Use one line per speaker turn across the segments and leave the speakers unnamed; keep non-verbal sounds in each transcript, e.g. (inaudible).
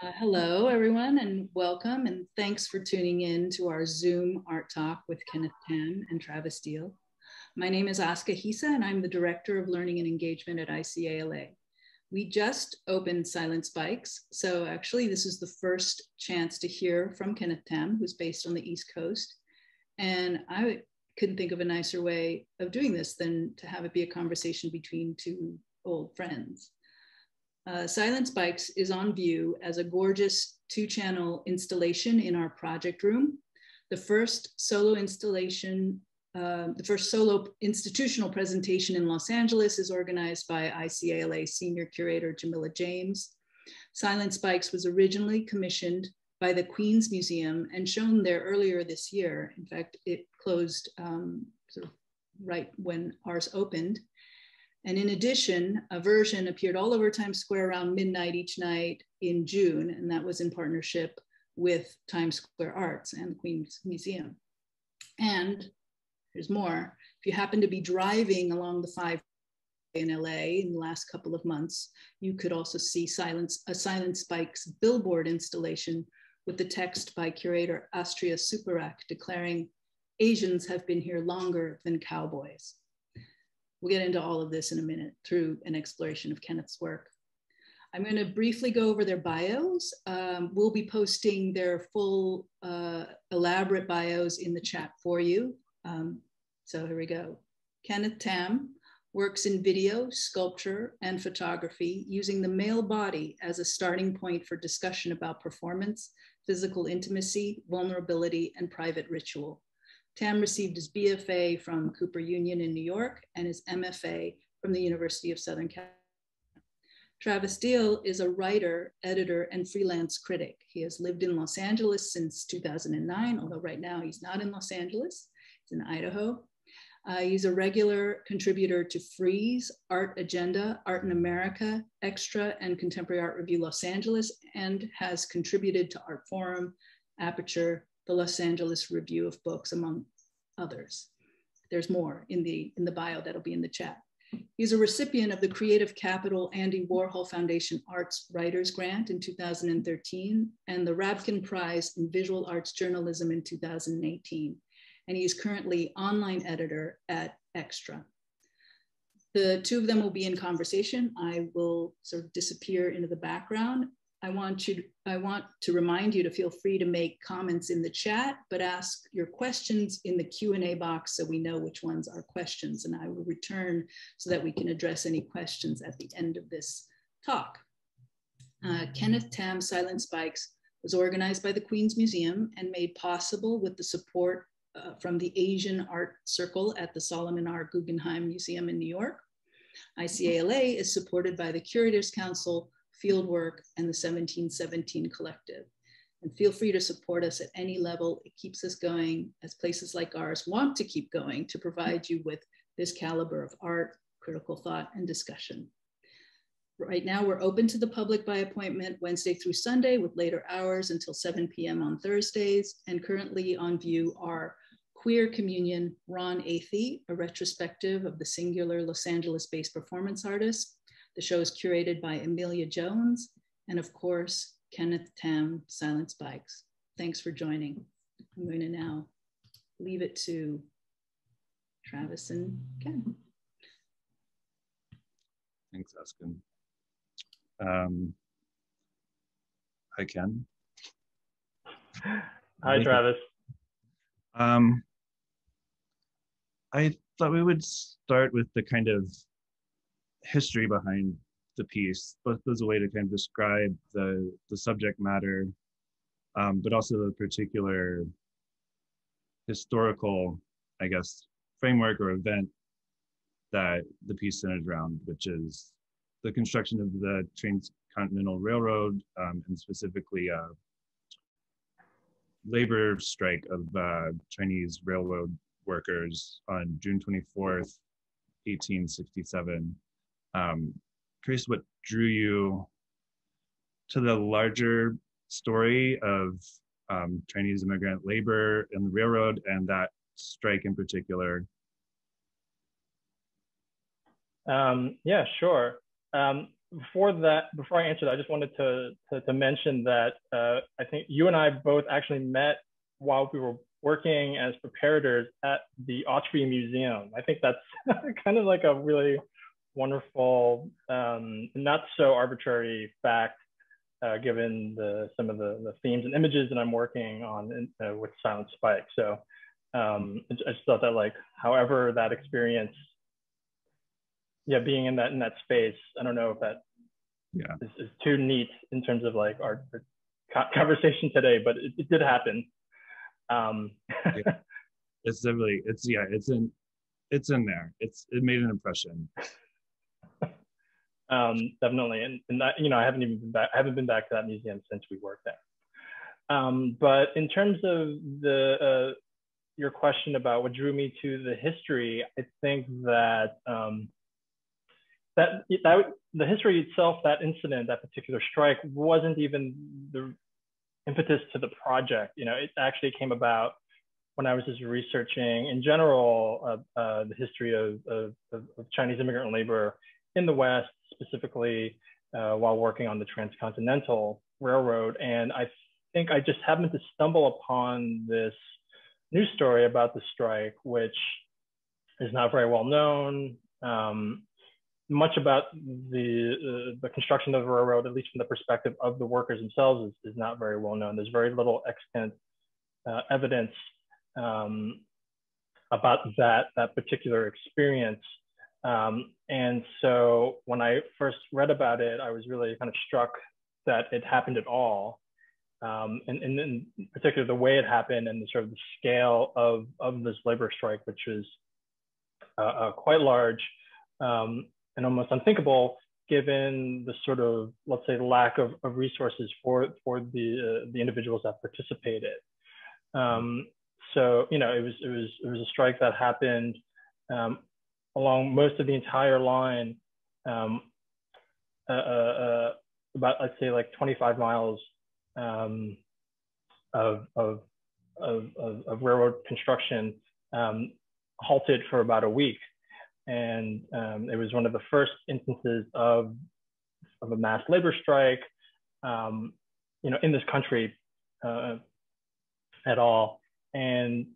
Uh, hello, everyone, and welcome, and thanks for tuning in to our Zoom Art Talk with Kenneth Tam and Travis Diehl. My name is Asuka Hisa, and I'm the Director of Learning and Engagement at ICALA. We just opened Silent Spikes, so actually this is the first chance to hear from Kenneth Tam, who's based on the East Coast. And I couldn't think of a nicer way of doing this than to have it be a conversation between two old friends. Uh, Silent Spikes is on view as a gorgeous two channel installation in our project room. The first solo installation, uh, the first solo institutional presentation in Los Angeles is organized by ICALA senior curator Jamila James. Silent Spikes was originally commissioned by the Queens Museum and shown there earlier this year. In fact, it closed um, sort of right when ours opened. And in addition, a version appeared all over Times Square around midnight each night in June, and that was in partnership with Times Square Arts and the Queens Museum. And there's more. If you happen to be driving along the five in LA in the last couple of months, you could also see Silence, a Silent Spikes billboard installation with the text by curator Astria Suparak declaring, Asians have been here longer than cowboys. We'll get into all of this in a minute through an exploration of Kenneth's work. I'm going to briefly go over their bios. Um, we'll be posting their full uh, elaborate bios in the chat for you. Um, so here we go. Kenneth Tam works in video, sculpture, and photography using the male body as a starting point for discussion about performance, physical intimacy, vulnerability, and private ritual. Tam received his BFA from Cooper Union in New York and his MFA from the University of Southern California. Travis Diehl is a writer, editor, and freelance critic. He has lived in Los Angeles since 2009, although right now he's not in Los Angeles, he's in Idaho. Uh, he's a regular contributor to Frieze, Art Agenda, Art in America, X-TRA, and Contemporary Art Review Los Angeles, and has contributed to Art Forum, Aperture, the Los Angeles Review of Books, among others. There's more in the, in the bio that'll be in the chat. He's a recipient of the Creative Capital Andy Warhol Foundation Arts Writers Grant in 2013 and the Rabkin Prize in Visual Arts Journalism in 2018. And he's currently online editor at X-TRA. The two of them will be in conversation. I will sort of disappear into the background I want you to, I want to remind you to feel free to make comments in the chat, but ask your questions in the Q&A box so we know which ones are questions and I will return so that we can address any questions at the end of this talk. Uh, Kenneth Tam Silent Spikes was organized by the Queens Museum and made possible with the support uh, from the Asian Art Circle at the Solomon R. Guggenheim Museum in New York. ICALA is supported by the Curators Council Fieldwork, and the 1717 Collective. And feel free to support us at any level. It keeps us going as places like ours want to keep going to provide you with this caliber of art, critical thought, and discussion. Right now, we're open to the public by appointment Wednesday through Sunday with later hours until 7 p.m. on Thursdays. And currently on view are Queer Communion, Ron Athey, a retrospective of the singular Los Angeles-based performance artist, the show is curated by Amelia Jones and of course, Kenneth Tam, Silent Spikes. Thanks for joining. I'm going to now leave it to Travis and Ken.
Thanks, Askin. Um, hi, Ken.
Hi, Travis.
Um, I thought we would start with the kind of history behind the piece, both as a way to kind of describe the the subject matter, um, but also the particular historical, I guess, framework or event that the piece centered around, which is the construction of the Transcontinental Railroad, um, and specifically a labor strike of uh, Chinese railroad workers on June 24th, 1867 um, curious what drew you to the larger story of um, Chinese immigrant labor and the railroad and that strike in particular.
Um, yeah, sure. Um, before that, before I answer that, I just wanted to to, to mention that uh, I think you and I both actually met while we were working as preparators at the Autry Museum. I think that's (laughs) kind of like a really wonderful, um, not so arbitrary fact, uh, given the some of the, the themes and images that I'm working on in, uh, with Silent Spike. So um, I just thought that like, however that experience, yeah, being in that in that space, I don't know if that
yeah
is, is too neat in terms of like our, our conversation today, but it, it did happen. Um,
yeah. (laughs) It's definitely it's yeah it's in it's in there. It's it made an impression. (laughs)
um, definitely, and, and that, you know I haven't even been back. I haven't been back to that museum since we worked there. Um, but in terms of the uh, your question about what drew me to the history, I think that um, that that the history itself, that incident, that particular strike, wasn't even the impetus to the project. You know, it actually came about when I was just researching in general uh, uh, the history of, of, of, Chinese immigrant labor in the West, specifically uh, while working on the Transcontinental Railroad. And I think I just happened to stumble upon this news story about the strike, which is not very well known. Um, much about the uh, the construction of the railroad, at least from the perspective of the workers themselves, is, is not very well known. There's very little extant uh, evidence um, about that that particular experience. Um, and so when I first read about it, I was really kind of struck that it happened at all. Um, and, and in particular, the way it happened and the sort of the scale of, of this labor strike, which was uh, uh, quite large. Um, and almost unthinkable given the sort of, let's say, lack of, of resources for, for the, uh, the individuals that participated. Um, so, you know, it was, it, was, it was a strike that happened um, along most of the entire line, um, uh, uh, uh about, let's say, like 25 miles um, of, of, of, of, railroad construction um, halted for about a week and um, it was one of the first instances of, of a mass labor strike, um, you know, in this country uh, at all. And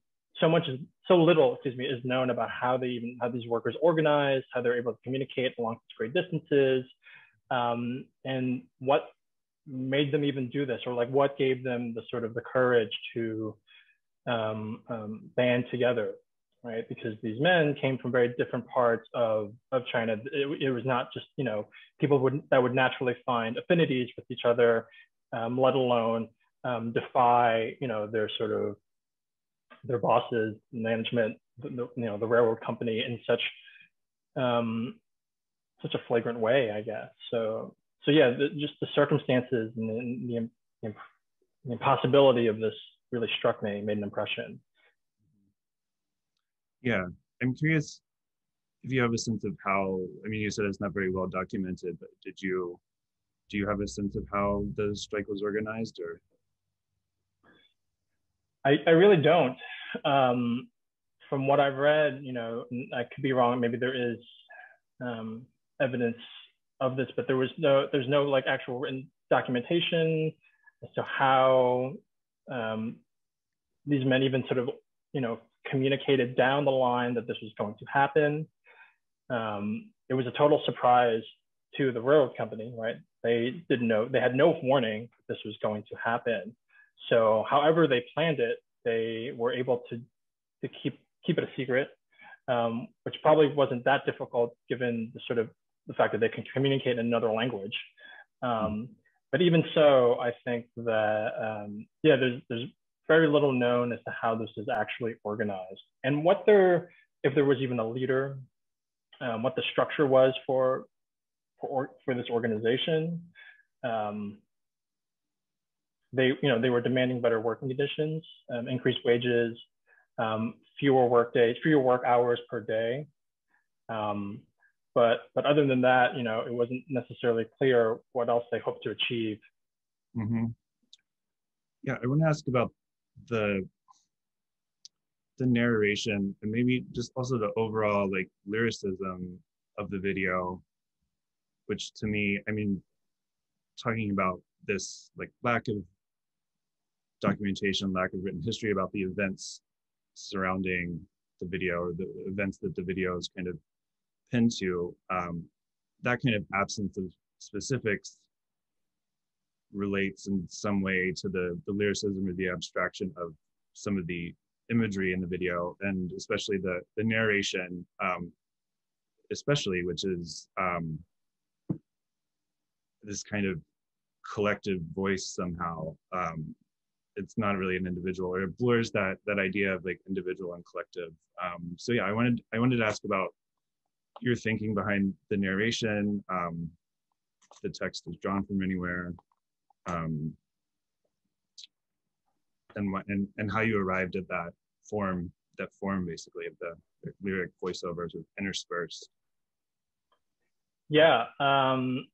so much, so little, excuse me, is known about how they even, how these workers organized, how they're able to communicate along such great distances, um, and what made them even do this, or like what gave them the sort of the courage to um, um, band together right? Because these men came from very different parts of, of China. It, it was not just, you know, people would, that would naturally find affinities with each other, um, let alone um, defy, you know, their sort of, their bosses, management, the, you know, the railroad company in such, um, such a flagrant way, I guess. So, so yeah, the, just the circumstances and the, the, the impossibility of this really struck me, made an impression.
Yeah, I'm curious if you have a sense of how. I mean, you said it's not very well documented, but did you do you have a sense of how the strike was organized, or?
I, I really don't. Um, from what I've read, you know, I could be wrong. Maybe there is um, evidence of this, but there was no, there's no like actual written documentation as to how um, these men even sort of, you know, communicated down the line that this was going to happen. Um, it was a total surprise to the railroad company, right? They didn't know, they had no warning this was going to happen. So however they planned it, they were able to, to keep, keep it a secret, um, which probably wasn't that difficult given the sort of the fact that they can communicate in another language. Um, but even so, I think that, um, yeah, there's, there's very little known as to how this is actually organized and what there, if there was even a leader, um, what the structure was for, for, for this organization. Um, they, you know, they were demanding better working conditions, um, increased wages, um, fewer work days, fewer work hours per day. Um, but, but other than that, you know, it wasn't necessarily clear what else they hoped to achieve.
Mm -hmm. Yeah, I want to ask about the the narration and maybe just also the overall like lyricism of the video which to me, I mean, talking about this like lack of documentation, lack of written history about the events surrounding the video or the events that the video is kind of pinned to, um, that kind of absence of specifics relates in some way to the, the lyricism or the abstraction of some of the imagery in the video and especially the, the narration, um, especially, which is um, this kind of collective voice somehow. It's not really an individual or it blurs that that idea of like individual and collective. Um, so yeah, I wanted I wanted to ask about your thinking behind the narration. Um, the text is drawn from anywhere. Um, and what and, and how you arrived at that form, that form basically of the, lyric voiceovers interspersed.
Yeah. Um,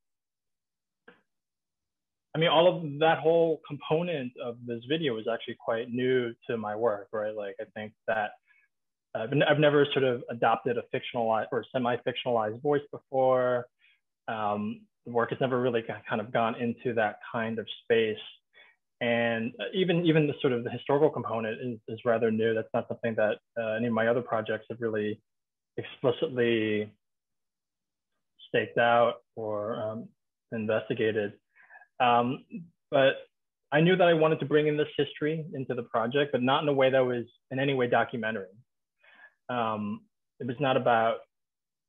I mean, all of that whole component of this video is actually quite new to my work, right? Like, I think that I've, I've never sort of adopted a fictionalized or semi-fictionalized voice before. Um, the work has never really kind of gone into that kind of space. And even even the sort of the historical component is, is rather new. That's not something that uh, any of my other projects have really explicitly staked out or um, investigated. Um, but I knew that I wanted to bring in this history into the project, but not in a way that was in any way documentary. Um, it was not about,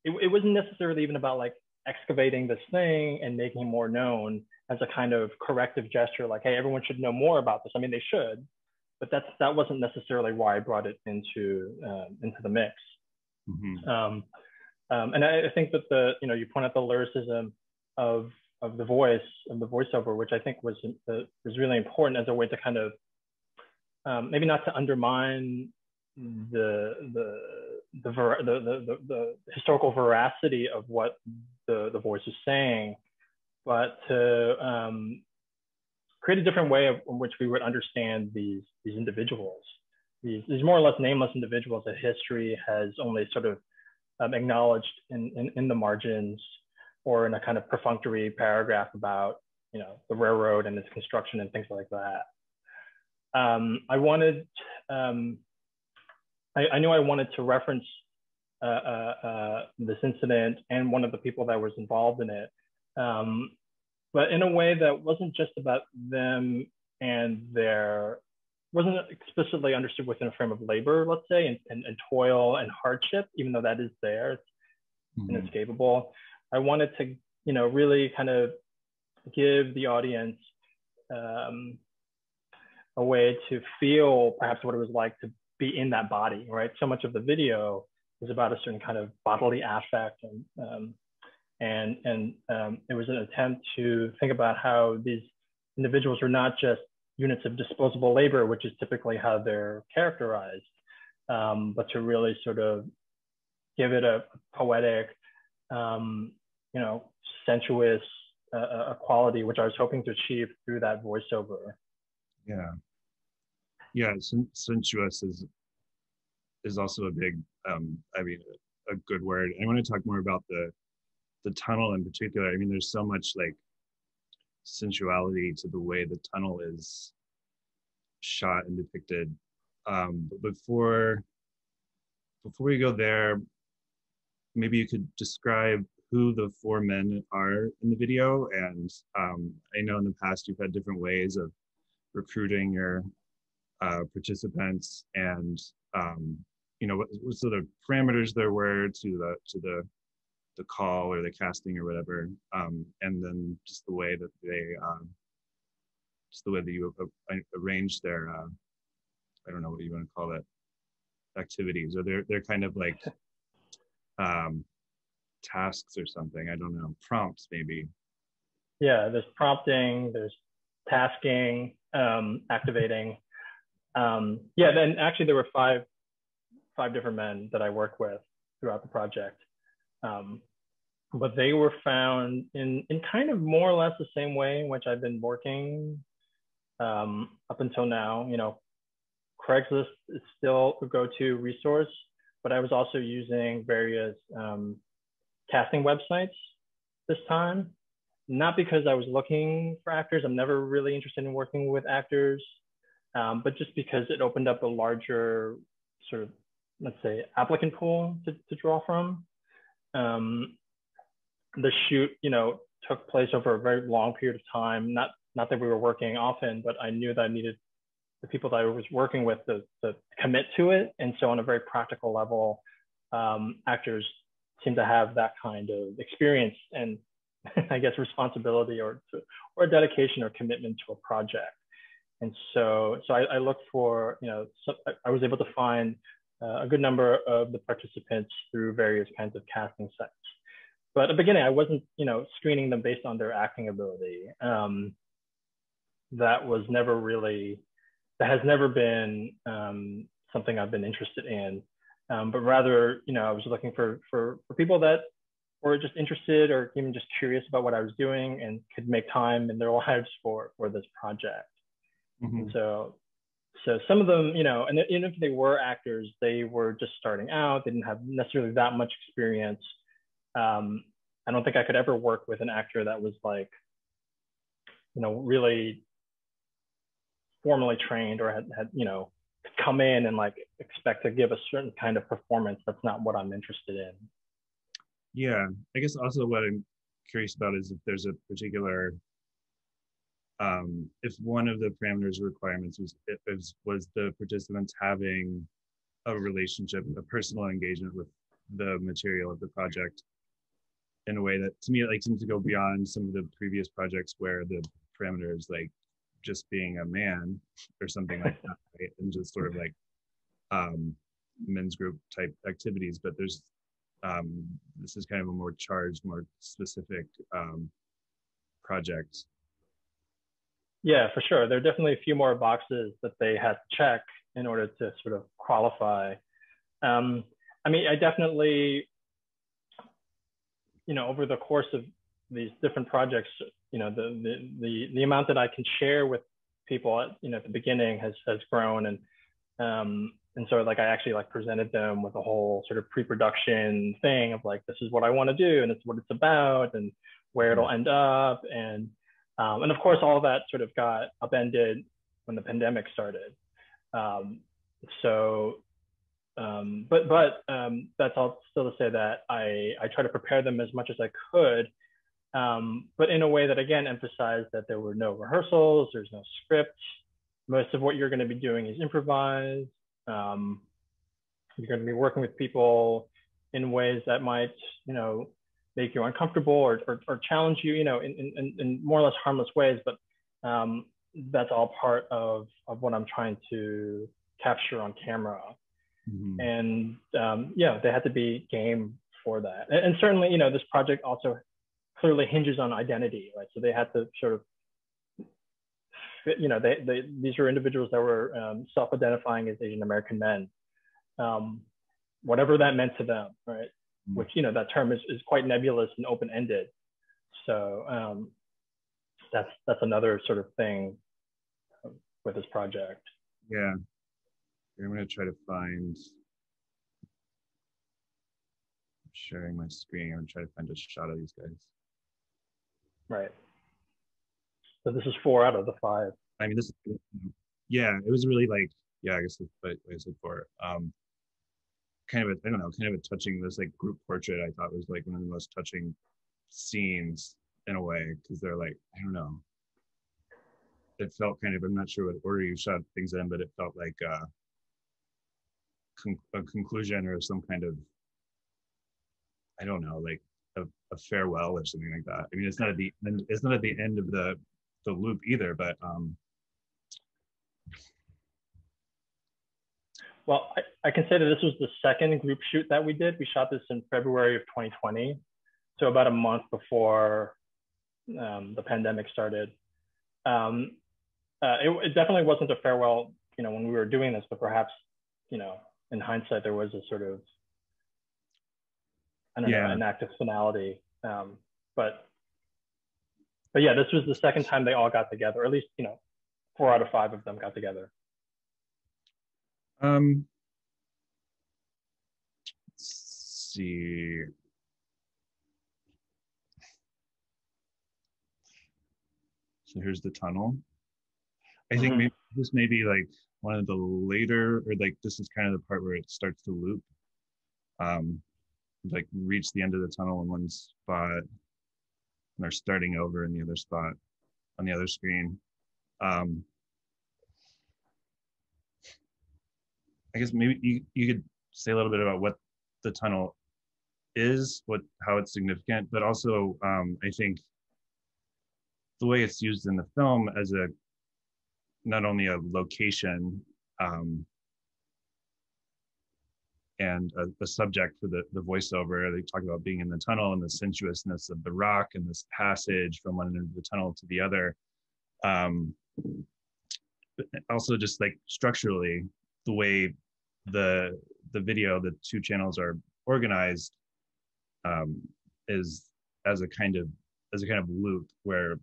it, it wasn't necessarily even about like excavating this thing and making it more known as a kind of corrective gesture, like, hey, everyone should know more about this. I mean, they should, but that's that wasn't necessarily why I brought it into um, into the mix. Mm-hmm. Um, um, and I, I, think that the you know you point out the lyricism of of the voice of the voiceover, which I think was uh, was really important as a way to kind of um, maybe not to undermine the the the, the the, the, historical veracity of what the, the voice is saying, but to um, create a different way of, in which we would understand these these individuals, these, these more or less nameless individuals that history has only sort of um, acknowledged in, in, in the margins or in a kind of perfunctory paragraph about you know the railroad and its construction and things like that. Um, I wanted, um, I, I, knew I wanted to reference uh, uh, uh, this incident and one of the people that was involved in it, um, but in a way that wasn't just about them and their wasn't explicitly understood within a frame of labor, let's say, and, and, and toil and hardship, even though that is there, it's mm-hmm. inescapable. I wanted to, you know, really kind of give the audience um, a way to feel perhaps what it was like to be in that body, right? So much of the video is about a certain kind of bodily affect and um, and and um, it was an attempt to think about how these individuals are not just units of disposable labor, which is typically how they're characterized, um, but to really sort of give it a poetic um, you know, sensuous uh, a quality, which I was hoping to achieve through that voiceover.
Yeah, yeah, sen- sensuous is is also a big, um, I mean, a, a good word. I want to talk more about the the tunnel in particular. I mean, there's so much like sensuality to the way the tunnel is shot and depicted. Um, but before before we go there, maybe you could describe who the four men are in the video. And um, I know in the past you've had different ways of recruiting your uh, participants and um, you know what, what, sort of parameters there were to the to the the call or the casting or whatever, um, and then just the way that they uh, just the way that you arrange their uh, I don't know what you want to call it activities or they're they're kind of like (laughs) um, tasks or something. I don't know, prompts maybe.
Yeah, there's prompting, there's tasking, um, activating. Um, yeah, then actually there were five five different men that I worked with throughout the project. Um, but they were found in, in kind of more or less the same way in which I've been working um, up until now. You know, Craigslist is still a go-to resource, but I was also using various um, casting websites this time, not because I was looking for actors. I'm never really interested in working with actors, um, but just because it opened up a larger sort of, let's say, applicant pool to, to draw from. Um, the shoot, you know, took place over a very long period of time. Not not that we were working often, but I knew that I needed the people that I was working with to, to commit to it. And so, on a very practical level, um, actors seem to have that kind of experience and (laughs) I guess responsibility or to, or dedication or commitment to a project. And so, so I, I looked for, you know, so I was able to find uh, a good number of the participants through various kinds of casting sites. But at the beginning, I wasn't, you know, screening them based on their acting ability. Um, that was never really, that has never been um, something I've been interested in. Um, but rather, you know, I was looking for, for, for people that were just interested or even just curious about what I was doing and could make time in their (laughs) lives for, for this project. Mm-hmm. So, so some of them, you know, and even if they were actors, they were just starting out. They didn't have necessarily that much experience. Um, I don't think I could ever work with an actor that was like, you know, really formally trained or had, had you know, come in and like expect to give a certain kind of performance. That's not what I'm interested in.
Yeah, I guess also what I'm curious about is if there's a particular, um, if one of the parameters requirements was was, was the participants having a relationship, a personal engagement with the material of the project in a way that to me it like seems to go beyond some of the previous projects where the parameters like just being a man or something like that, (laughs) right? And just sort of like um, men's group type activities. But there's um, this is kind of a more charged, more specific um, project.
Yeah, for sure. There are definitely a few more boxes that they had to check in order to sort of qualify. Um, I mean, I definitely, you know, over the course of these different projects, you know, the, the, the, the amount that I can share with people, at, you know, at the beginning has, has grown. And, um, and so like, I actually like presented them with a whole sort of pre-production thing of like, this is what I want to do. And it's what it's about and where it'll end up. And, um, and of course, all of that sort of got upended when the pandemic started. Um, so, um, but but um, that's all still to say that I I try to prepare them as much as I could um, but in a way that again emphasized that there were no rehearsals, there's no script. Most of what you're going to be doing is improvised. Um, you're going to be working with people in ways that might, you know, make you uncomfortable or, or, or challenge you, you know, in, in, in, more or less harmless ways. But um, that's all part of, of what I'm trying to capture on camera. Mm-hmm. And um, yeah, they had to be game for that. And, and, certainly, you know, this project also clearly hinges on identity, right? So they had to sort of, you know, they, they these were individuals that were um, self-identifying as Asian American men, um, whatever that meant to them, right? Mm-hmm. Which you know that term is is quite nebulous and open-ended. So um, that's that's another sort of thing with this project.
Yeah, I'm gonna try to find sharing my screen. I'm gonna try to find a shot of these guys.
Right. So this is four out of the five.
I mean, this, yeah, it was really like, yeah, I guess that's what I said four. Um, kind of a, I don't know, kind of a touching, this like group portrait I thought was like one of the most touching scenes in a way, because they're like, I don't know. It felt kind of, I'm not sure what order you shot things in, but it felt like uh, con- a conclusion or some kind of, I don't know, like a, farewell or something like that. I mean, it's not at the end, it's not at the end of the the loop either, but um.
Well, I, I can say that this was the second group shoot that we did. We shot this in February of 2020, so about a month before um, the pandemic started. Um, uh, it, it definitely wasn't a farewell, you know, when we were doing this, but perhaps, you know, in hindsight, there was a sort of I don't yeah. know, an active finality. Um, but but yeah, this was the second time they all got together, or at least you know, four out of five of them got together.
Um, let's see. So here's the tunnel. I think mm-hmm. maybe this may be like one of the later, or like this is kind of the part where it starts to loop. Um, like reach the end of the tunnel in one spot, and they're starting over in the other spot on the other screen. Um, I guess maybe you, you could say a little bit about what the tunnel is, what how it's significant, but also um, I think the way it's used in the film as a not only a location um, and a, a, subject for the, the voiceover. They talk about being in the tunnel and the sensuousness of the rock and this passage from one end of the tunnel to the other. Um, also, just like structurally, the way the the video, the two channels are organized, um, is as a kind of as a kind of loop where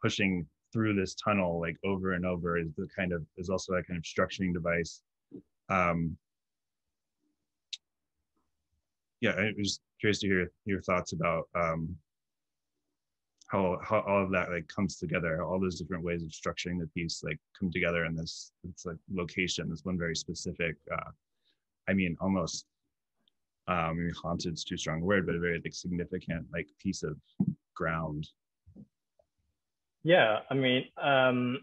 pushing through this tunnel like over and over is the kind of is also a kind of structuring device. Um, yeah, I was curious to hear your thoughts about um, how how all of that like comes together, all those different ways of structuring the piece like come together in this it's like location, this one very specific. Uh, I mean, almost um, maybe haunted's too strong a word, but a very like significant like piece of ground.
Yeah, I mean, um,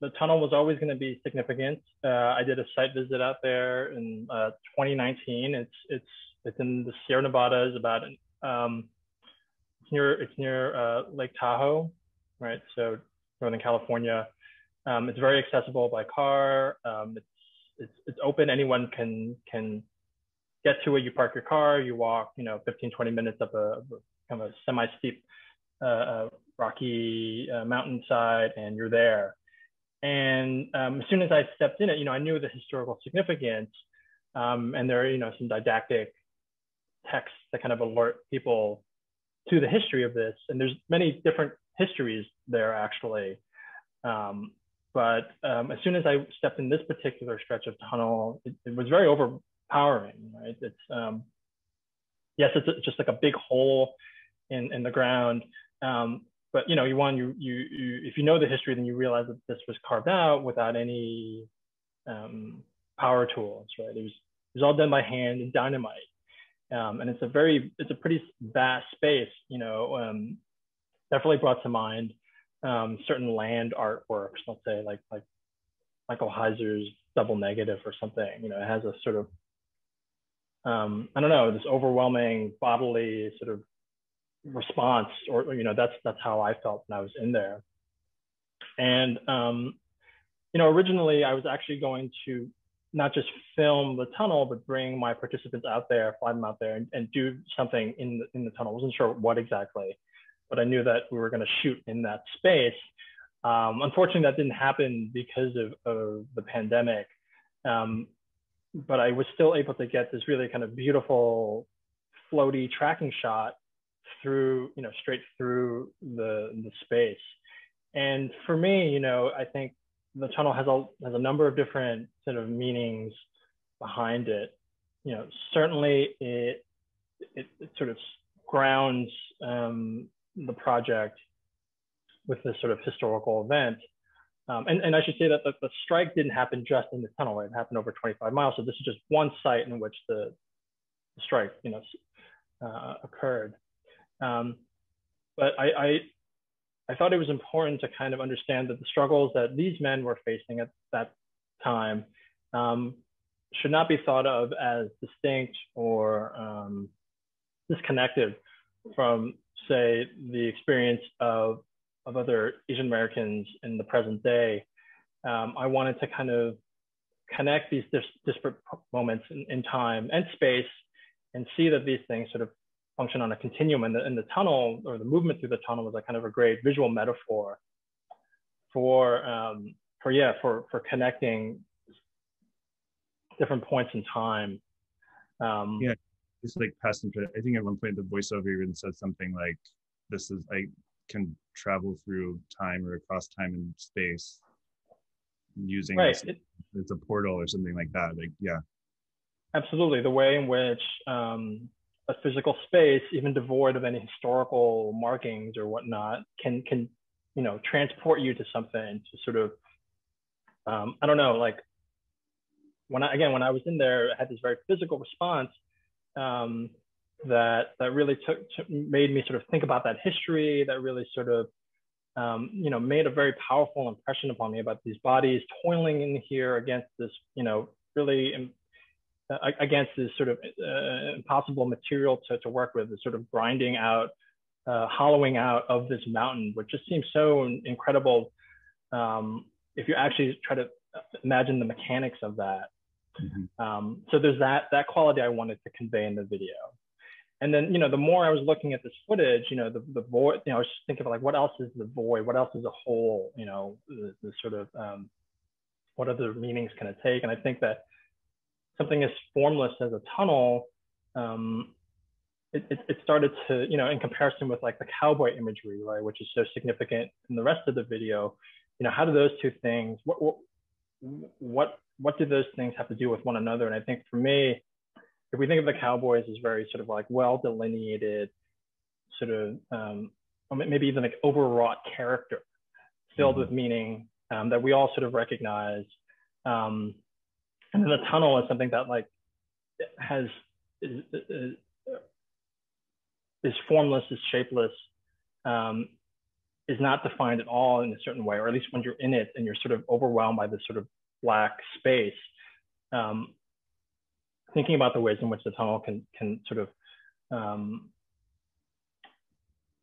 the tunnel was always going to be significant. Uh, I did a site visit out there in uh, 2019. It's it's it's in the Sierra Nevadas, about um, it's near it's near uh, Lake Tahoe, right? So Northern California. Um, it's very accessible by car. Um, it's it's it's open. Anyone can can get to it. You park your car. You walk, you know, 15 20 minutes up a kind of a semi steep uh, uh, rocky uh, mountainside, and you're there. And um, as soon as I stepped in it, you know, I knew the historical significance, um, and there are you know some didactic texts that kind of alert people to the history of this. And there's many different histories there actually. Um, but um, as soon as I stepped in this particular stretch of tunnel, it, it was very overpowering, right? It's, um, yes, it's, just like a big hole in, in the ground. Um, but you know, you want you, you, you, if you know the history, then you realize that this was carved out without any um, power tools, right? It was, it was all done by hand and dynamite. Um, and it's a very, it's a pretty vast space, you know, um, definitely brought to mind um, certain land artworks, let's say like, like Michael Heizer's double negative or something, you know, it has a sort of, um, I don't know, this overwhelming bodily sort of response or, you know, that's, that's how I felt when I was in there. And, um, you know, originally I was actually going to not just film the tunnel, but bring my participants out there, fly them out there, and, and do something in the, in the tunnel. I wasn't sure what exactly, but I knew that we were going to shoot in that space. Um, unfortunately, that didn't happen because of, of the pandemic. Um, but I was still able to get this really kind of beautiful, floaty tracking shot through, you know, straight through the, the space. And for me, you know, I think the tunnel has a has a number of different sort of meanings behind it. You know, certainly it it, it sort of grounds um, the project with this sort of historical event. Um, and, and I should say that the, the, strike didn't happen just in the tunnel, it happened over 25 miles. So this is just one site in which the, the strike, you know, uh, occurred. Um, but I, I, I thought it was important to kind of understand that the struggles that these men were facing at that time um, should not be thought of as distinct or um, disconnected from, say, the experience of, of other Asian Americans in the present day. Um, I wanted to kind of connect these dis disparate moments in, in time and space and see that these things sort of function on a continuum and the, and the tunnel or the movement through the tunnel was a kind of a great visual metaphor for um, for yeah for for connecting different points in time.
Um, yeah it's like past and i think at one point the voiceover even says something like this is i can travel through time or across time and space using right. This, it, it's a portal or something like that like yeah.
Absolutely. The way in which um, a physical space, even devoid of any historical markings or whatnot, can can you know, transport you to something to sort of, um, I don't know, like when I, again, when I was in there, I had this very physical response um, that, that really took, made me sort of think about that history that really sort of, um, you know, made a very powerful impression upon me about these bodies toiling in here against this, you know, really against this sort of uh, impossible material to, to work with, this sort of grinding out, uh, hollowing out of this mountain, which just seems so incredible. Um, if you actually try to imagine the mechanics of that. Mm-hmm. Um, so there's that that quality I wanted to convey in the video. And then, you know, the more I was looking at this footage, you know, the, the void, you know, I was just thinking of like, what else is the void? What else is a hole? You know, the, the sort of, um, what other meanings can it take? And I think that something as formless as a tunnel, um, it, it, it, started to, you know, in comparison with like the cowboy imagery, right, which is so significant in the rest of the video, you know, how do those two things, what, what, what, what do those things have to do with one another? And I think for me, if we think of the cowboys as very sort of like well delineated, sort of um, maybe even like overwrought character, filled mm-hmm. with meaning um, that we all sort of recognize. Um, and then the tunnel is something that like has is, is, is formless, is shapeless, um, is not defined at all in a certain way, or at least when you're in it and you're sort of overwhelmed by this sort of black space. Um, thinking about the ways in which the tunnel can can sort of um,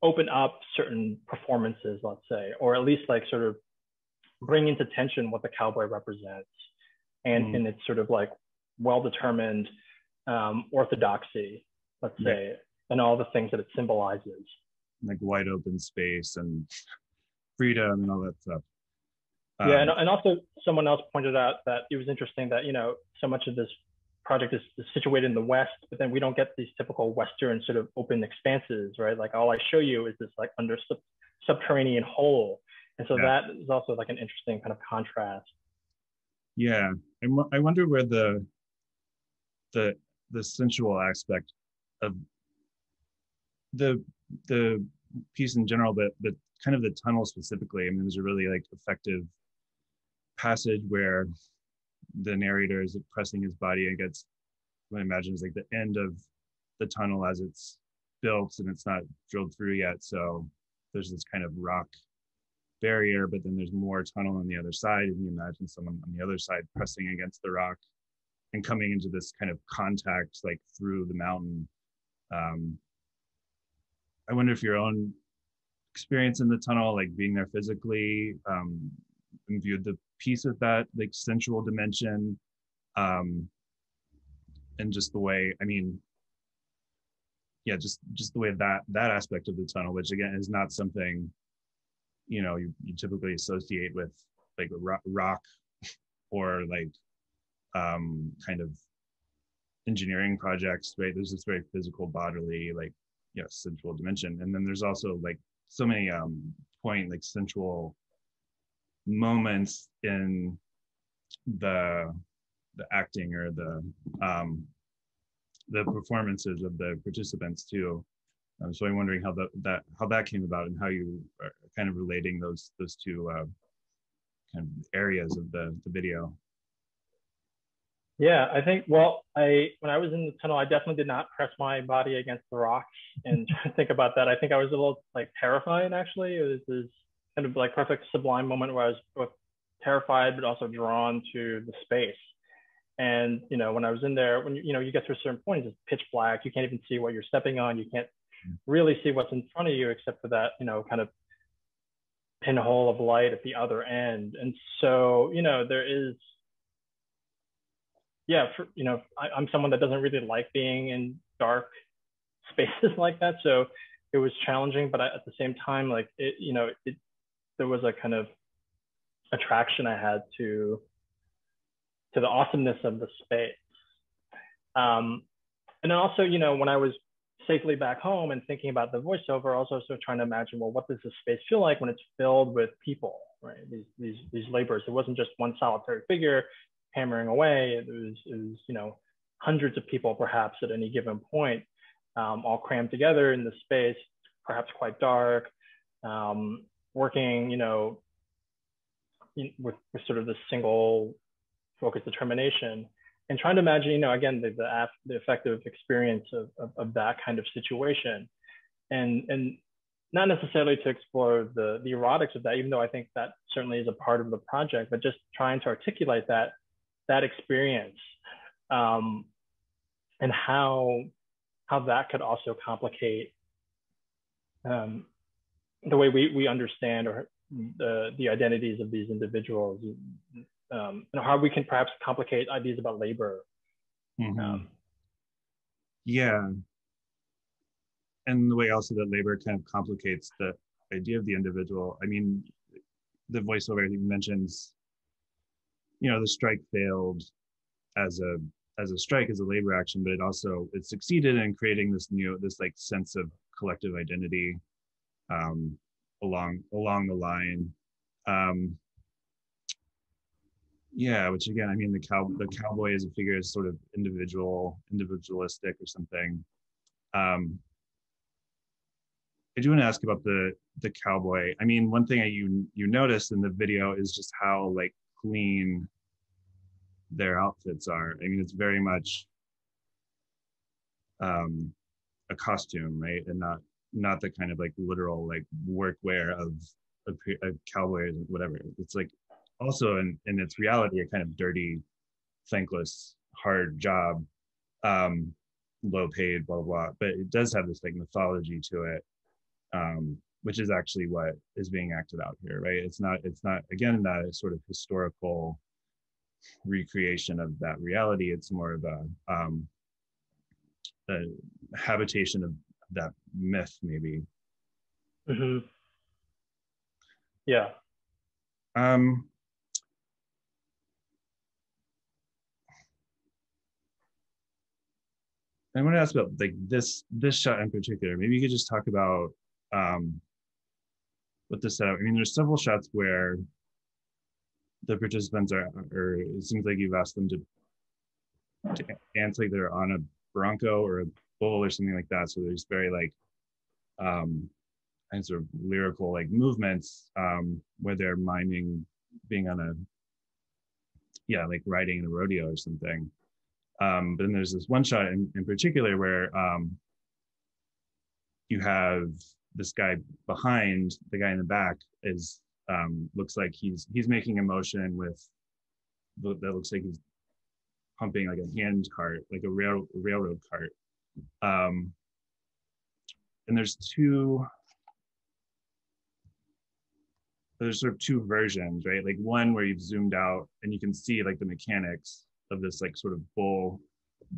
open up certain performances, let's say, or at least like sort of bring into tension what the cowboy represents and mm. in its sort of like well-determined um, orthodoxy, let's yeah. say, and all the things that it symbolizes.
Like wide open space and freedom and all that stuff.
Um, yeah, and, and also someone else pointed out that it was interesting that you know so much of this project is, is, situated in the west, but then we don't get these typical Western sort of open expanses, right? Like all I show you is this like under sub subterranean hole, and so yeah. that is also like an interesting kind of contrast.
Yeah, I, I wonder where the the the sensual aspect of the the piece in general, but but kind of the tunnel specifically. I mean, there's a really like effective passage where the narrator is pressing his body against what I imagine is like the end of the tunnel as it's built and it's not drilled through yet. So there's this kind of rock barrier, but then there's more tunnel on the other side. And you imagine someone on the other side pressing against the rock and coming into this kind of contact like through the mountain. Um, I wonder if your own experience in the tunnel, like being there physically, um, imbued the piece of that like sensual dimension, um, and just the way. I mean, yeah, just just the way that that aspect of the tunnel, which again is not something you know you, you typically associate with like rock or like um, kind of engineering projects right? There's this very physical bodily like you know, sensual dimension. And then there's also like so many um point like sensual moments in the the acting or the um the performances of the participants too um, so I'm wondering how that, that how that came about and how you are kind of relating those those two uh, kind of areas of the, the video.
Yeah, I think well, I when I was in the tunnel, I definitely did not press my body against the rock and (laughs) think about that. I think I was a little like terrified actually. It was this kind of like perfect sublime moment where I was both terrified but also drawn to the space. And you know, when I was in there, when you, you know you get to a certain point, it's pitch black. You can't even see what you're stepping on. You can't really see what's in front of you except for that, you know, kind of pinhole of light at the other end. And so, you know, there is, yeah, for, you know, I, am someone that doesn't really like being in dark (laughs) spaces like that. So it was challenging, but I, at the same time, like it, you know, it, there was a kind of attraction I had to, to the awesomeness of the space. Um, and then also, you know, when I was safely back home and thinking about the voiceover, I was also trying to imagine, well, what does this space feel like when it's filled with people, right? These these these laborers. It wasn't just one solitary figure hammering away. It was it was you know hundreds of people perhaps at any given point, um, all crammed together in the space, perhaps quite dark. Um, working, you know, with, with sort of this single focus determination and trying to imagine, you know, again, the, the, the effective experience of, of, of, that kind of situation. And, and not necessarily to explore the, the erotics of that, even though I think that certainly is a part of the project, but just trying to articulate that, that experience um, and how, how that could also complicate um, the way we, we understand or the, the identities of these individuals um, and how we can perhaps complicate ideas about labor. Mm-hmm. Um,
yeah. And the way also that labor kind of complicates the idea of the individual. I mean, the voiceover mentions, you know, the strike failed as a as a strike as a labor action, but it also it succeeded in creating this new this like sense of collective identity um, along along the line. Um, yeah, which again, I mean, the cow the cowboy as a figure is sort of individual, individualistic or something. Um, I do want to ask about the the cowboy. I mean, one thing you you notice in the video is just how like clean their outfits are. I mean, it's very much um, a costume, right, and not not the kind of like literal like workwear of a, a cowboy or whatever. It's like also in, in its reality a kind of dirty thankless hard job um low paid blah, blah blah. But it does have this like mythology to it um which is actually what is being acted out here right? It's not it's not again not a sort of historical recreation of that reality. It's more of a um a habitation of that myth maybe.
Mm-hmm. yeah.
Um I want to ask about like this this shot in particular. Maybe you could just talk about um, what the setup. I mean, there's several shots where the participants are, or it seems like you've asked them to, to dance like they're on a bronco or a bull or something like that. So there's very like um, kind sort of lyrical like movements um, where they're miming being on a yeah like riding in a rodeo or something. Um, but then there's this one shot in, in particular where um, you have this guy behind the guy in the back is um, looks like he's he's making a motion with that looks like he's pumping like a hand cart, like a rail railroad cart. Um, and there's two there's sort of two versions, right? Like one where you've zoomed out and you can see like the mechanics of this like sort of bull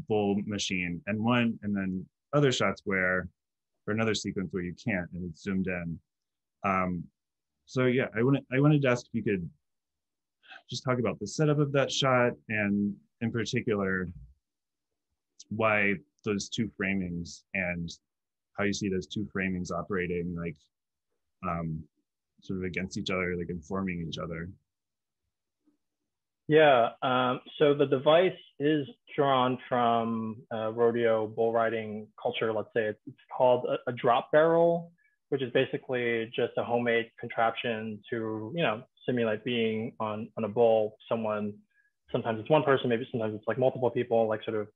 bull machine and one and then other shots where or another sequence where you can't and it's zoomed in. Um so yeah i wanted i wanted to ask if you could just talk about the setup of that shot and in particular why those two framings and how you see those two framings operating like um sort of against each other like informing each other
yeah, um, so the device is drawn from uh, rodeo bull riding culture. Let's say it's, it's called a, a, drop barrel, which is basically just a homemade contraption to you know simulate being on on a bull. Someone, sometimes it's one person, maybe sometimes it's like multiple people, like sort of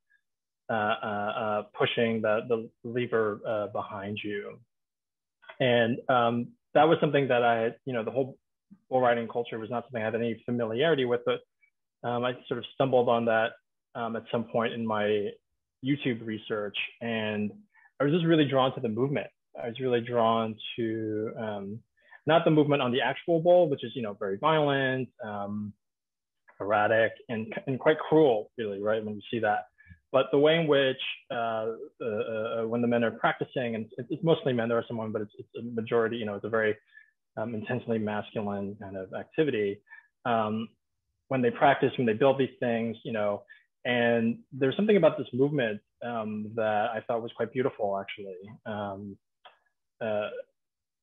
uh, uh, uh pushing the the lever uh, behind you. And um, that was something that I, had, you know, the whole bull riding culture was not something I had any familiarity with, but um, I sort of stumbled on that um, at some point in my YouTube research, and I was just really drawn to the movement. I was really drawn to um, not the movement on the actual bull, which is you know very violent, um, erratic, and and quite cruel, really, right? When you see that, but the way in which uh, uh, uh, when the men are practicing, and it's mostly men, there are some women, but it's, it's a majority. You know, it's a very um, intensely masculine kind of activity. Um, when they practice, when they build these things, you know, and there's something about this movement um, that I thought was quite beautiful, actually. Um, uh,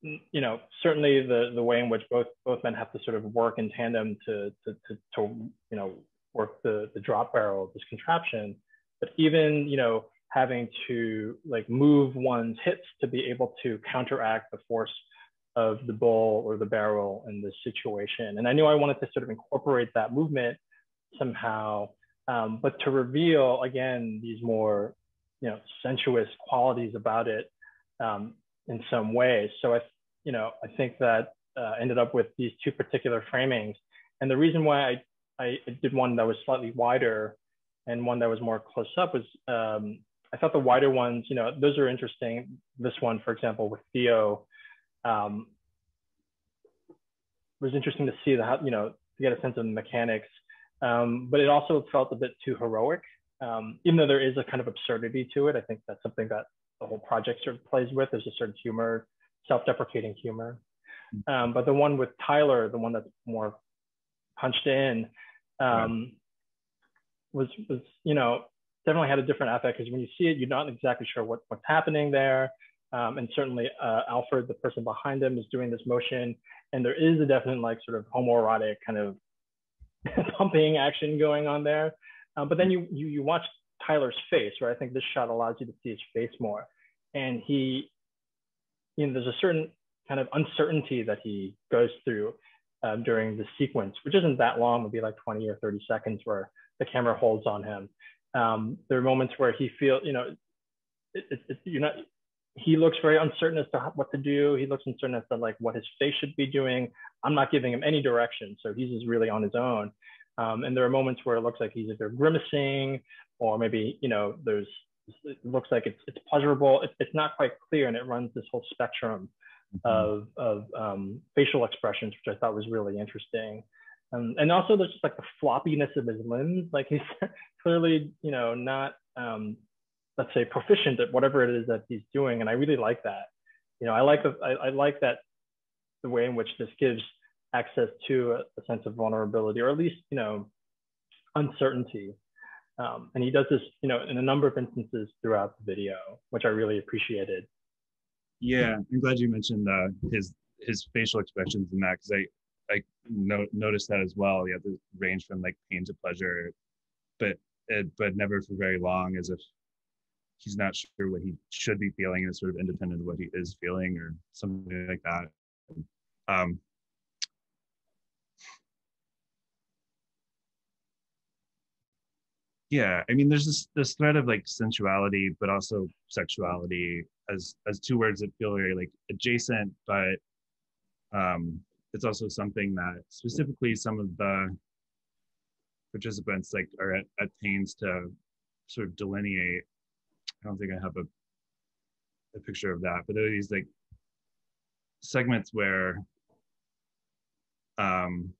you know, certainly the the way in which both both men have to sort of work in tandem to to to, to you know work the the drop barrel of this contraption, but even you know having to like move one's hips to be able to counteract the force of the bull or the barrel in this situation. And I knew I wanted to sort of incorporate that movement somehow, um, but to reveal again these more, you know, sensuous qualities about it um, in some ways. So I, you know, I think that uh, ended up with these two particular framings. And the reason why I, I did one that was slightly wider and one that was more close up was um, I thought the wider ones, you know, those are interesting. This one, for example, with Theo, um, was interesting to see the how you know to get a sense of the mechanics, um, but it also felt a bit too heroic. Um, even though there is a kind of absurdity to it, I think that's something that the whole project sort of plays with. There's a certain humor, self-deprecating humor. Mm-hmm. Um, but the one with Tyler, the one that's more punched in, um, was was you know definitely had a different affect because when you see it, you're not exactly sure what, what's happening there. Um, and certainly uh, Alfred, the person behind him, is doing this motion, and there is a definite like sort of homoerotic kind of (laughs) pumping action going on there. Um, but then you, you you watch Tyler's face, right? I think this shot allows you to see his face more, and he, you know, there's a certain kind of uncertainty that he goes through um, during the sequence, which isn't that long, would be like 20 or 30 seconds, where the camera holds on him. Um, there are moments where he feels, you know, it, it, it, you're not he looks very uncertain as to what to do. He looks uncertain as to like what his face should be doing. I'm not giving him any direction, so he's just really on his own. Um, and there are moments where it looks like he's either grimacing, or maybe you know there's it looks like it's it's pleasurable. It, it's not quite clear, and it runs this whole spectrum mm-hmm. of of um, facial expressions, which I thought was really interesting. Um, and also there's just like the floppiness of his limbs. Like he's (laughs) clearly you know not um, let's say proficient at whatever it is that he's doing and i really like that. You know i like the, I, I like that the way in which this gives access to a, a sense of vulnerability or at least you know uncertainty. Um, and he does this you know in a number of instances throughout the video which i really appreciated.
Yeah i'm glad you mentioned uh, his his facial expressions in that because i i no, noticed that as well. Yeah the range from like pain to pleasure but it, but never for very long as if he's not sure what he should be feeling and is sort of independent of what he is feeling or something like that. Um, yeah, I mean, there's this this thread of like sensuality, but also sexuality as as two words that feel very like adjacent, but um, it's also something that specifically some of the participants like are at, at pains to sort of delineate I don't think I have a a picture of that, but there are these like segments where um,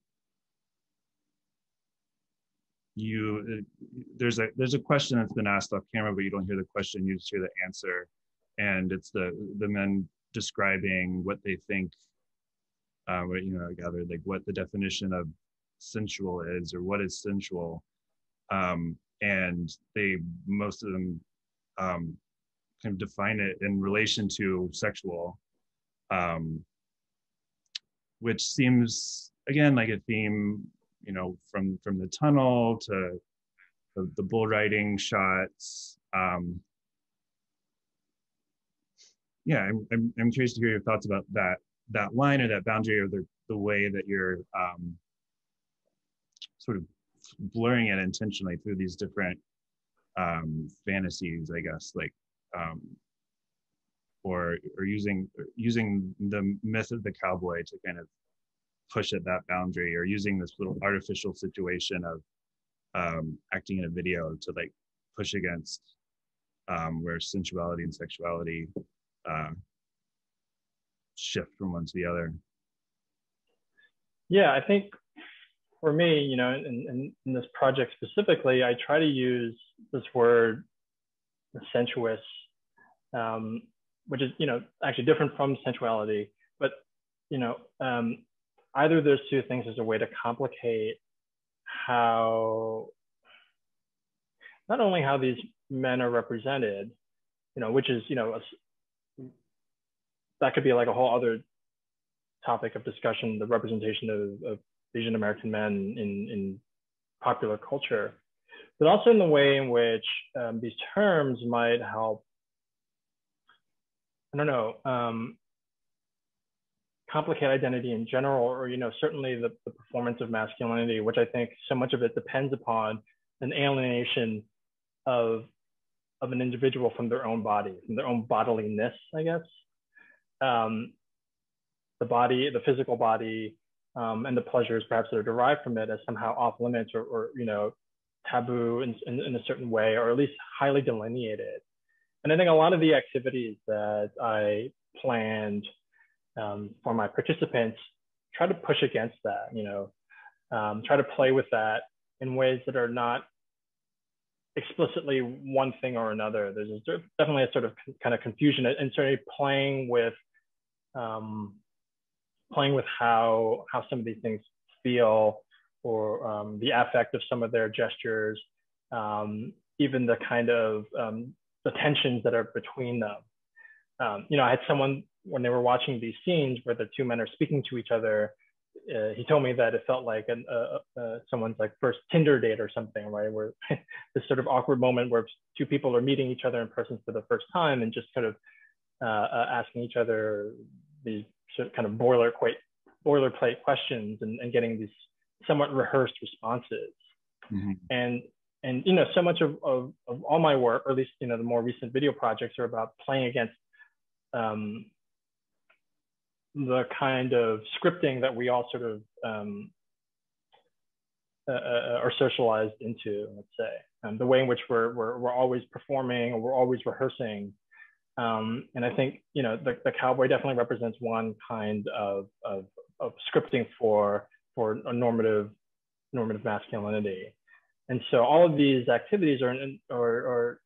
you there's a there's a question that's been asked off camera, but you don't hear the question, you just hear the answer, and it's the the men describing what they think, uh, what you know, I gathered like what the definition of sensual is or what is sensual, um, and they most of them um, kind of define it in relation to sexual, um, which seems again like a theme, you know, from from the tunnel to the, the bull riding shots. Um, yeah, I'm, I'm, I'm curious to hear your thoughts about that that line or that boundary or the the way that you're um, sort of blurring it intentionally through these different um, fantasies, I guess, like um, or or using using the myth of the cowboy to kind of push at that boundary, or using this little artificial situation of um, acting in a video to like push against um, where sensuality and sexuality uh, shift from one to the other.
Yeah, I think for me, you know, in, in, in, this project specifically, I try to use this word sensuous, um, which is, you know, actually different from sensuality. But, you know, um, either those two things is a way to complicate how, not only how these men are represented, you know, which is, you know, a, that could be like a whole other topic of discussion, the representation of, of Asian American men in, in popular culture, but also in the way in which um, these terms might help, I don't know, um, complicate identity in general, or you know, certainly the, the performance of masculinity, which I think so much of it depends upon an alienation of of an individual from their own body, from their own bodiliness, I guess. Um, the body, the physical body, um, and the pleasures perhaps that are derived from it as somehow off limits or, or you know, taboo in, in, in, a certain way, or at least highly delineated. And I think a lot of the activities that I planned um, for my participants try to push against that, you know, um, try to play with that in ways that are not explicitly one thing or another. There's a, definitely a sort of kind of confusion and certainly playing with um, playing with how how some of these things feel or um, the affect of some of their gestures, um, even the kind of um, the tensions that are between them. Um, you know, I had someone when they were watching these scenes where the two men are speaking to each other. Uh, he told me that it felt like an, uh, uh, someone's like first Tinder date or something, right? Where (laughs) this sort of awkward moment where two people are meeting each other in person for the first time and just kind of uh, uh, asking each other these sort of kind of boilerplate boilerplate questions and, and getting these somewhat rehearsed responses. Mm-hmm. And and you know, so much of, of, of all my work, or at least you know, the more recent video projects are about playing against um, the kind of scripting that we all sort of um, uh, uh, are socialized into, let's say, um, the way in which we're, we're, we're always performing or we're always rehearsing. Um, and I think, you know, the, the cowboy definitely represents one kind of, of, of scripting for, for a normative, normative masculinity. And so all of these activities are, are, are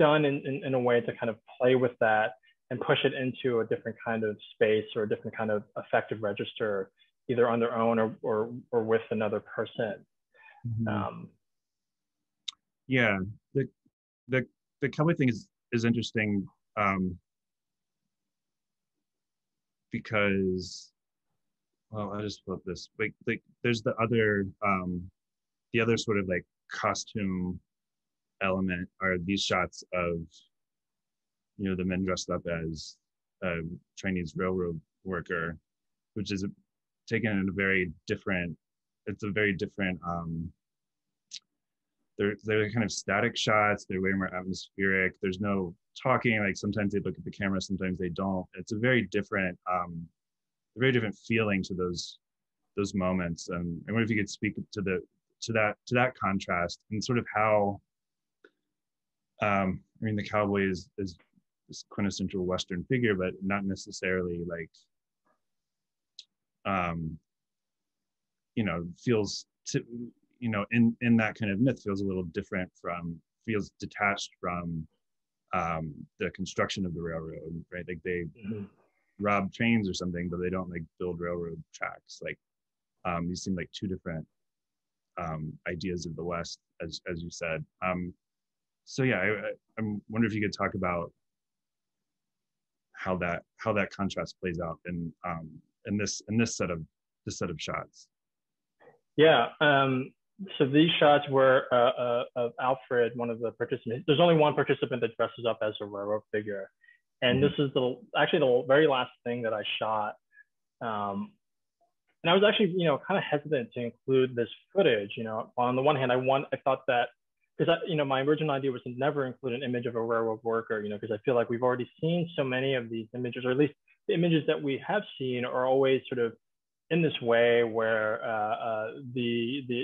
done in, in, in a way to kind of play with that and push it into a different kind of space or a different kind of affective register, either on their own or, or, or with another person. Mm-hmm. Um,
yeah, the, the, the cowboy thing is, is interesting um, because, well, I'll just love this. Like, like there's the other, um, the other sort of like costume element are these shots of you know the men dressed up as a Chinese railroad worker, which is taken in a very different. It's a very different. Um, they're they're kind of static shots. They're way more atmospheric. There's no talking. Like sometimes they look at the camera, sometimes they don't. It's a very different, um, a very different feeling to those those moments. And I wonder if you could speak to the to that to that contrast and sort of how um, I mean, the cowboy is, is this quintessential Western figure, but not necessarily like, um, you know, feels, to, you know, in, in that kind of myth feels a little different from, feels detached from um, the construction of the railroad, right? Like they mm-hmm. rob trains or something, but they don't like build railroad tracks. Like um, these seem like two different um, ideas of the West, as, as you said. Um, so yeah, I, I wonder if you could talk about how that how that contrast plays out in um, in this in this set of this set of shots.
Yeah. Um, so these shots were uh, uh, of Alfred, one of the participants. There's only one participant that dresses up as a railroad figure, and mm-hmm. this is the actually the very last thing that I shot. Um, and I was actually, you know, kind of hesitant to include this footage. You know, on the one hand, I want I thought that because you know my original idea was to never include an image of a railroad worker you know because i feel like we've already seen so many of these images or at least the images that we have seen are always sort of in this way where uh, uh, the the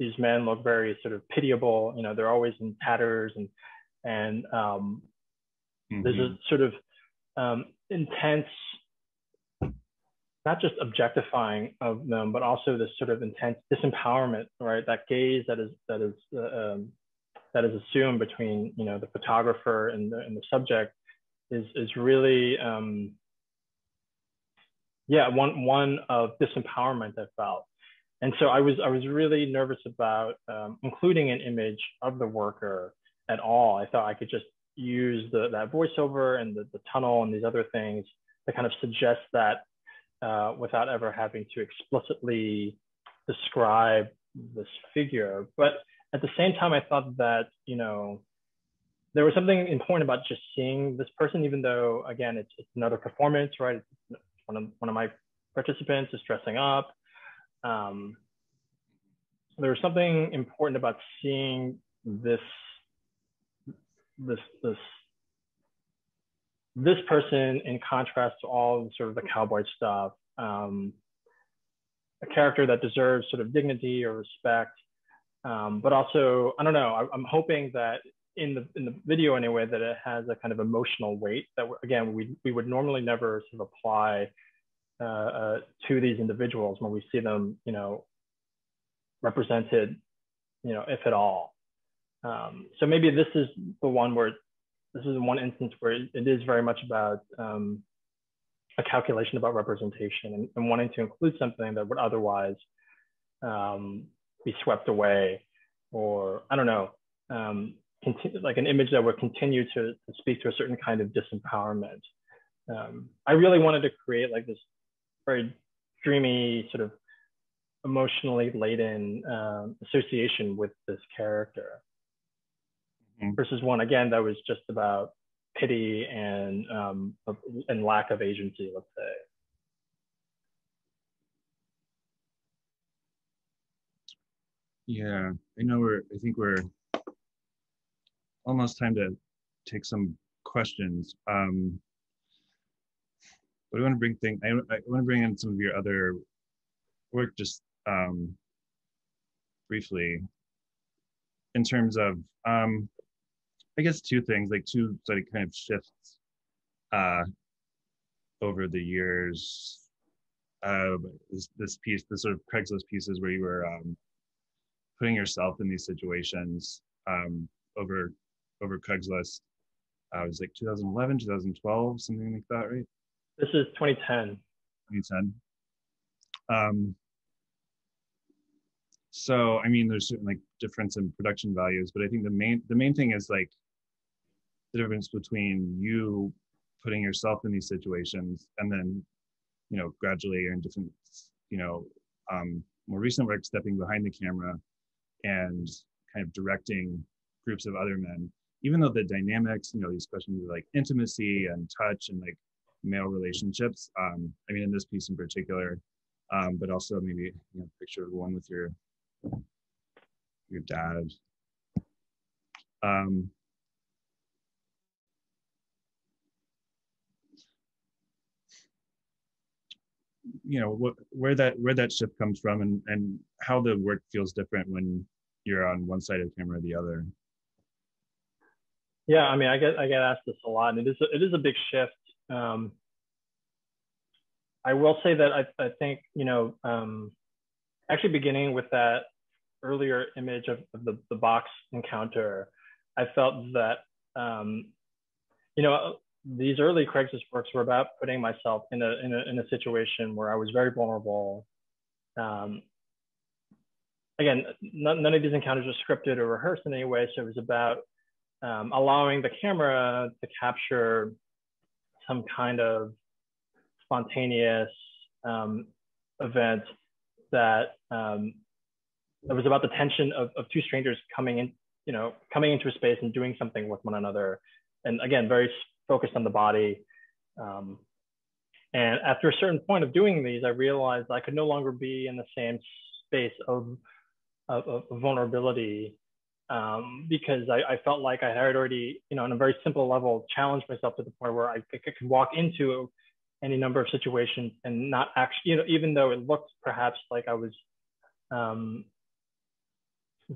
these men look very sort of pitiable you know they're always in tatters and and um, mm-hmm. there's a mm-hmm. sort of um, intense not just objectifying of them, but also this sort of intense disempowerment, right? That gaze that is that is uh, um, that is assumed between you know the photographer and the, and the subject is is really um, yeah one one of disempowerment I felt, and so I was I was really nervous about um, including an image of the worker at all. I thought I could just use the that voiceover and the, the tunnel and these other things to kind of suggest that uh, without ever having to explicitly describe this figure. But at the same time, I thought that, you know, there was something important about just seeing this person, even though, again, it's, it's another performance, right? It's one of one of my participants is dressing up. Um, there was something important about seeing this this this this person in contrast to all sort of the cowboy stuff. Um, a character that deserves sort of dignity or respect. Um, but also i don't know I, am hoping that in the in the video anyway that it has a kind of emotional weight that again we, we would normally never sort of apply uh, uh, to these individuals when we see them you know represented you know if at all um, so maybe this is the one where this is one instance where it is very much about um, a calculation about representation and, and, wanting to include something that would otherwise um, be swept away or I don't know, um, continue, like an image that would continue to, to, speak to a certain kind of disempowerment. Um, I really wanted to create like this very dreamy sort of emotionally laden um, association with this character mm-hmm. versus one again that was just about pity and um, and lack of agency, let's say.
Yeah, I know we're. I think we're almost time to take some questions. Um, but I want to bring thing. I, I want to bring in some of your other work just um, briefly in terms of um, I guess two things, like two sort of kind of shifts uh, over the years. Uh, this, this piece, the sort of Craigslist pieces where you were um, putting yourself in these situations um, over over Craigslist. Uh, it was like 2011, 2012, something like that, right?
This is 2010.
2010. Um, so I mean, there's certain like difference in production values, but I think the main the main thing is like the difference between you putting yourself in these situations and then you know gradually in different you know um, more recent work stepping behind the camera and kind of directing groups of other men even though the dynamics you know these questions of like intimacy and touch and like male relationships um, i mean in this piece in particular um, but also maybe you know picture one with your your dad. Um, you know what, where that where that shift comes from and and how the work feels different when you're on one side of the camera or the other
yeah i mean i get i get asked this a lot and it is a, it is a big shift um, i will say that i, I think you know um, actually beginning with that earlier image of, of the, the box encounter, I felt that, um, you know, these early Craigslist works were about putting myself in a, in a, in a situation where I was very vulnerable. Um, again, none, none, of these encounters were scripted or rehearsed in any way. So it was about um, allowing the camera to capture some kind of spontaneous um, event that um, it was about the tension of, of two strangers coming in, you know, coming into a space and doing something with one another. And again, very focused on the body. Um, and after a certain point of doing these, I realized I could no longer be in the same space of, of, of vulnerability um, because I, I, felt like I had already, you know, on a very simple level, challenged myself to the point where I, could walk into any number of situations and not actually, you know, even though it looked perhaps like I was um,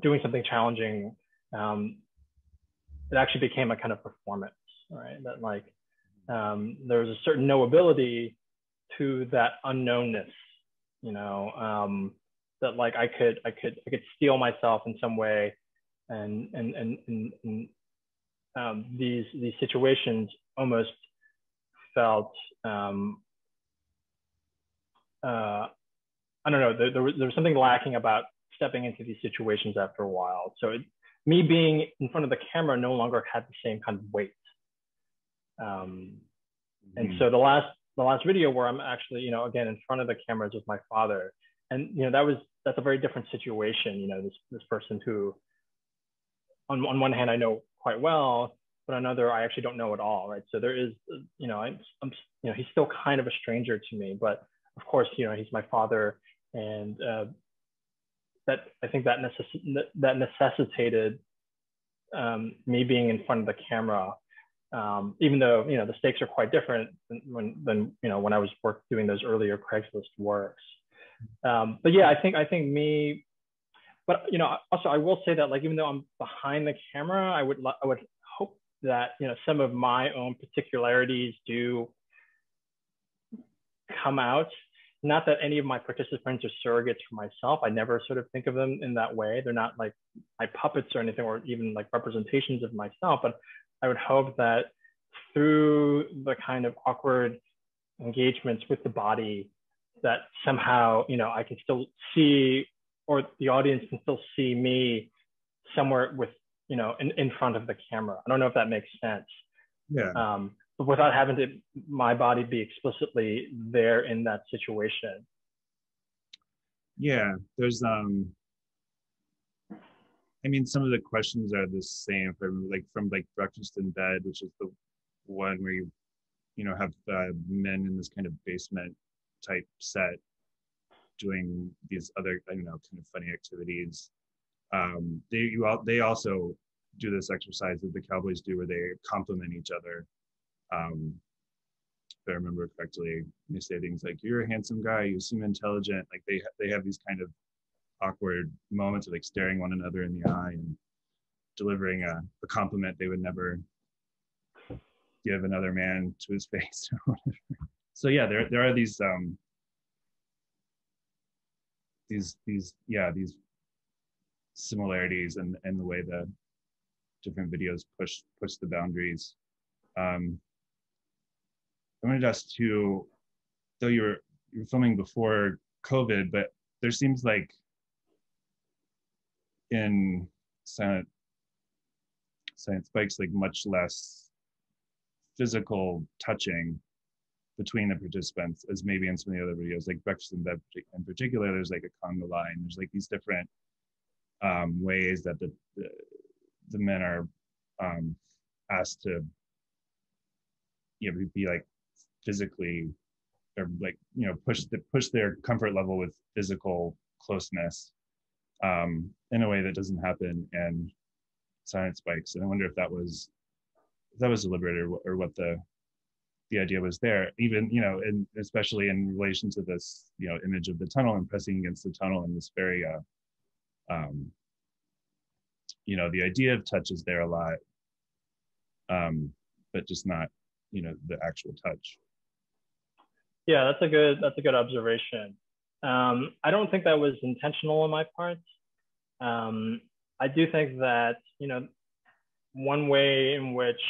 doing something challenging, um, it actually became a kind of performance, right? That like um, there was a certain knowability to that unknownness, you know, um, that like I could I could I could steel myself in some way, and and and, and, and um, these these situations almost felt um, uh, I don't know there, there, was, there was something lacking about stepping into these situations after a while. So it, me being in front of the camera no longer had the same kind of weight. Um, and mm. so the last the last video where I'm actually, you know, again in front of the cameras with my father, and you know that was that's a very different situation. You know, this this person who, on on one hand I know quite well, but on another I actually don't know at all, right? So there is, you know, I'm, I'm you know, he's still kind of a stranger to me, but of course, you know, he's my father, and uh, that I think that necess- that necessitated um, me being in front of the camera, um, even though you know the stakes are quite different than when than you know when I was work doing those earlier Craigslist works. Um, but yeah, I think I think me, but you know, also I will say that like even though I'm behind the camera, I would I would hope that you know some of my own particularities do come out not that any of my participants are surrogates for myself. I never sort of think of them in that way. They're not like my puppets or anything, or even like representations of myself. But I would hope that through the kind of awkward engagements with the body, that somehow, you know, I can still see, or the audience can still see me somewhere with, you know, in, in front of the camera. I don't know if that makes sense.
Yeah.
Um, but without having to my body be explicitly there in that situation
yeah there's um i mean some of the questions are the same from like from like breakfast in bed which is the one where you you know have uh, men in this kind of basement type set doing these other don't know kind of funny activities um they you all they also do this exercise that the cowboys do where they compliment each other um, if I remember correctly, they say things like "You're a handsome guy. You seem intelligent." Like they they have these kind of awkward moments of like staring one another in the eye and delivering a, a compliment they would never give another man to his (laughs) face or whatever. So yeah, there there are these um these these yeah these similarities and and the way the different videos push push the boundaries. Um, I wanted us to, though you were, you were filming before COVID, but there seems like in Silent, Silent Spikes, like much less physical touching between the participants as maybe in some of the other videos, like Breakfast in Bed in particular, there's like a conga line. There's like these different um, ways that the, the, the men are um, asked to you know, be like physically or like you know push the push their comfort level with physical closeness um, in a way that doesn't happen in Silent Spikes. And I wonder if that was if that was deliberate or, or what the the idea was there. Even you know, and especially in relation to this you know image of the tunnel and pressing against the tunnel and this very uh, um, you know the idea of touch is there a lot, um, but just not you know the actual touch.
Yeah, that's a good that's a good observation. Um, I don't think that was intentional on my part. Um, I do think that you know one way in which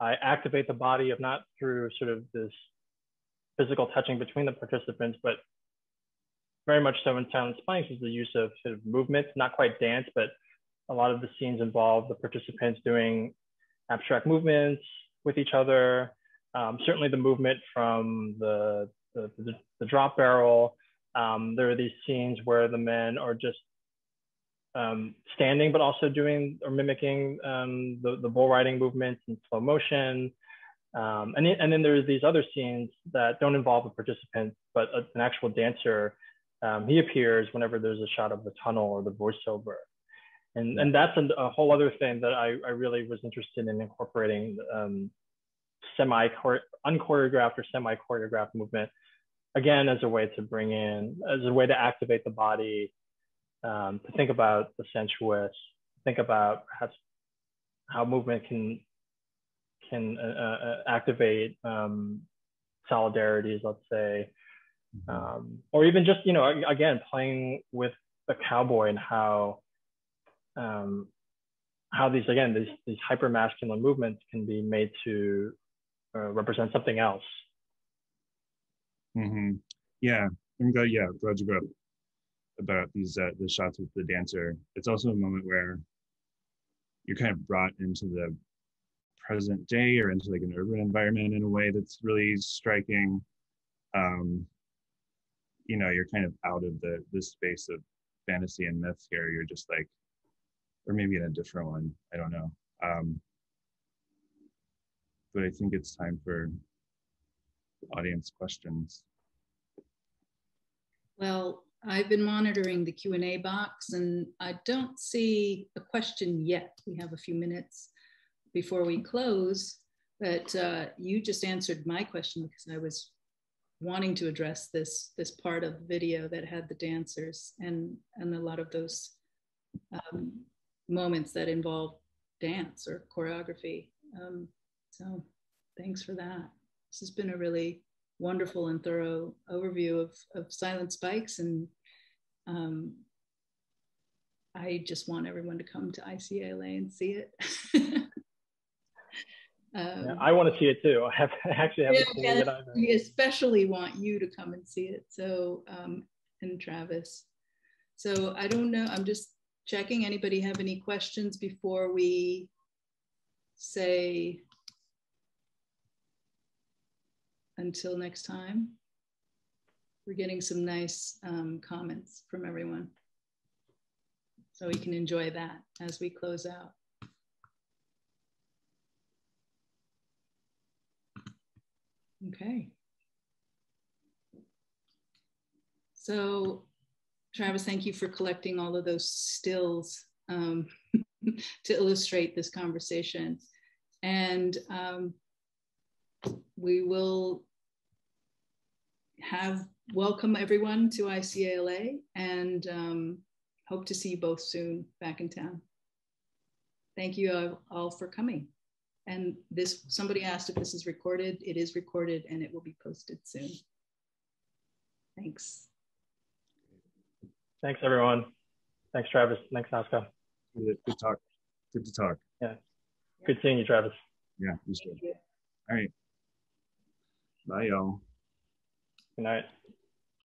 I activate the body of not through sort of this physical touching between the participants, but very much so in Silent Spikes is the use of sort of not quite dance, but a lot of the scenes involve the participants doing abstract movements with each other, um, certainly the movement from the, the, the, the drop barrel. Um, there are these scenes where the men are just um, standing, but also doing or mimicking um, the, the bull riding movements in slow motion. Um, and, and then there's these other scenes that don't involve a participant, but a, an actual dancer. Um, he appears whenever there's a shot of the tunnel or the voiceover. And, and that's a, a whole other thing that I, I really was interested in incorporating um, semi unchoreographed or semi choreographed movement again as a way to bring in as a way to activate the body um, to think about the sensuous think about perhaps how movement can can uh, uh, activate um, solidarities let's say mm-hmm. um, or even just you know again playing with the cowboy and how um, how these again these these hyper masculine movements can be made to uh, represent something else.
Mm-hmm. Yeah, I'm glad. Yeah, glad you brought about these uh, the shots with the dancer. It's also a moment where you're kind of brought into the present day or into like an urban environment in a way that's really striking. Um, you know, you're kind of out of the this space of fantasy and myth here. You're just like, or maybe in a different one. I don't know. Um, but I think it's time for audience questions.
Well, I've been monitoring the Q&A box and I don't see a question yet. We have a few minutes before we close, but uh, you just answered my question because I was wanting to address this, this part of the video that had the dancers and, and a lot of those um, moments that involve dance or choreography. Um, so thanks for that. This has been a really wonderful and thorough overview of, of silent spikes and um, I just want everyone to come to ICALA and see it. (laughs)
um, yeah, I want to see it too. (laughs) I have actually haven't yeah, seen it either.
We especially want you to come and see it. So, um, and Travis. So I don't know. I'm just checking. Anybody have any questions before we say until next time. We're getting some nice um, comments from everyone. So we can enjoy that as we close out. Okay. So Travis, thank you for collecting all of those stills um, (laughs) to illustrate this conversation. And um, we will have welcome everyone to ICALA and um, hope to see you both soon back in town. Thank you all for coming. And this, somebody asked if this is recorded. It is recorded and it will be posted soon. Thanks.
Thanks everyone. Thanks Travis. Thanks Asuka.
Good, good talk. Good to talk.
Yeah. Good seeing you, Travis.
Yeah, you All right. Bye, y'all.
Good night.